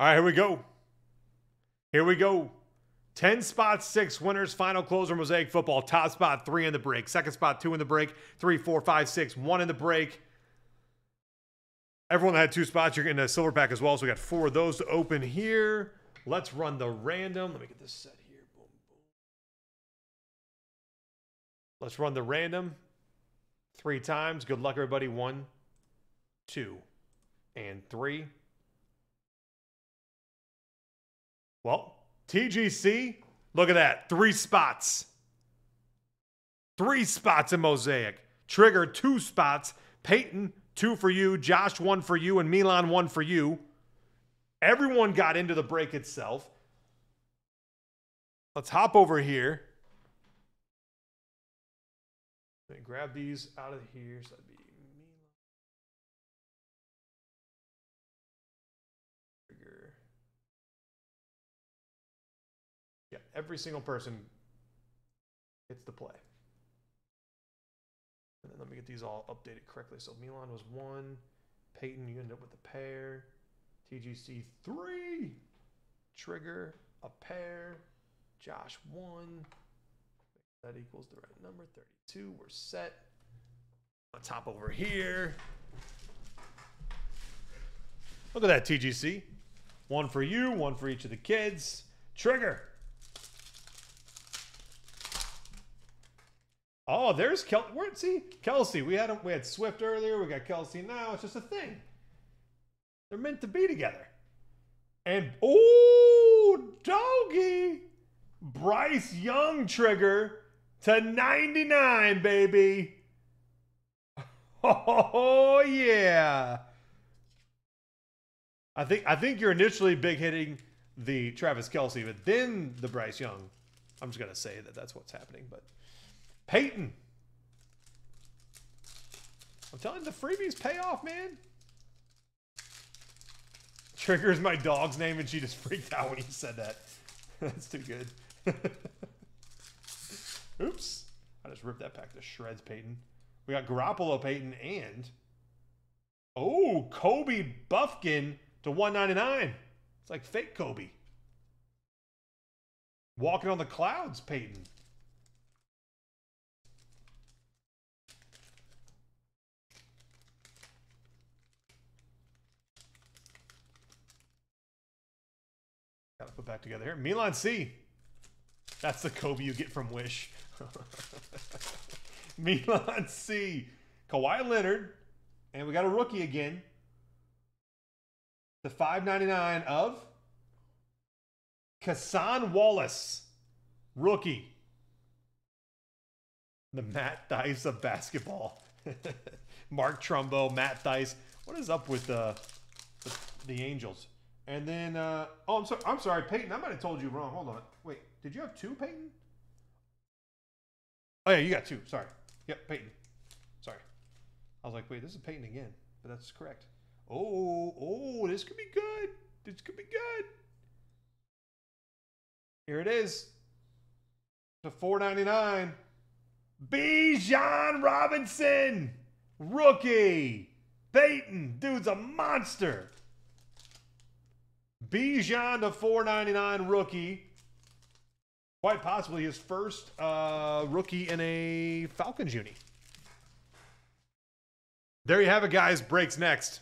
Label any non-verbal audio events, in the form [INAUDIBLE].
All right, here we go. Here we go. 10 spots, six winners, final closer, mosaic football. Top spot, three in the break. Second spot, two in the break. Three, four, five, six, one in the break. Everyone that had two spots, you're getting a silver pack as well. So we got four of those to open here. Let's run the random. Let me get this set here. Boom, boom. Let's run the random three times. Good luck, everybody. One, two, and three. Well, TGC, look at that. Three spots. Three spots in Mosaic. Trigger, two spots. Peyton, two for you. Josh, one for you. And Milan, one for you. Everyone got into the break itself. Let's hop over here. Grab these out of here. So that'd be every single person gets to play. And then let me get these all updated correctly. So Milan was one. Peyton, you end up with a pair. TGC three. Trigger, a pair. Josh one. That equals the right number. 32. We're set. Let's hop over here. Look at that, TGC. One for you, one for each of the kids. Trigger. Oh, there's Kel. Where see Kelce? We had we had Swift earlier. We got Kelce now. It's just a thing. They're meant to be together. And oh, doggy, Bryce Young trigger to 99, baby. [LAUGHS] Oh yeah. I think I think you're initially big hitting the Travis Kelce, but then the Bryce Young. I'm just gonna say that that's what's happening, but. Peyton. I'm telling you, the freebies pay off, man. Trigger's my dog's name, and she just freaked out when he said that. [LAUGHS] That's too good. [LAUGHS] Oops. I just ripped that pack to shreds, Peyton. We got Garoppolo, Peyton, and... Oh, Kobe Buffkin to 199. It's like fake Kobe. Walking on the clouds, Peyton. Put back together here. Milan C. That's the Kobe you get from Wish. [LAUGHS] Milan C. Kawhi Leonard. And we got a rookie again. The 599 of Cason Wallace. Rookie. The Matt Dice of basketball. [LAUGHS] Mark Trumbo, Matt Dice. What is up with uh, the, the, the Angels? And then, uh, oh, I'm sorry. I'm sorry, Peyton. I might have told you wrong. Hold on. Wait, did you have two, Peyton? Oh yeah, you got two. Sorry. Yep, Peyton. Sorry. I was like, wait, this is Peyton again, but that's correct. Oh, oh, this could be good. This could be good. Here it is. The 499. Bijan Robinson, rookie. Peyton, dude's a monster. Bijan to 499 rookie. Quite possibly his first uh, rookie in a Falcons uni. There you have it, guys. Breaks next.